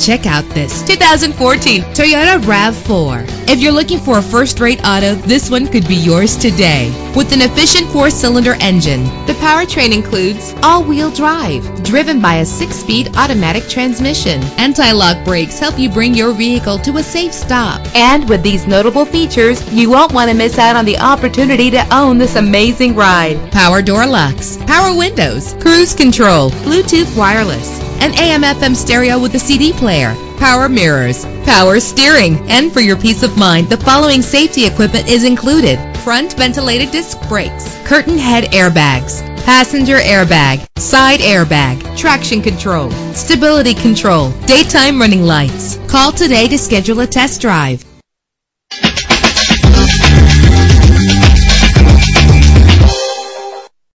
Check out this 2014 Toyota RAV4. If you're looking for a first-rate auto, this one could be yours today. With an efficient four-cylinder engine, the powertrain includes all-wheel drive, driven by a six-speed automatic transmission. Anti-lock brakes help you bring your vehicle to a safe stop. And with these notable features, you won't want to miss out on the opportunity to own this amazing ride. Power door locks, power windows, cruise control, Bluetooth wireless, an AM FM stereo with a CD player, power mirrors, power steering. And for your peace of mind, the following safety equipment is included. Front ventilated disc brakes, curtain head airbags, passenger airbag, side airbag, traction control, stability control, daytime running lights. Call today to schedule a test drive.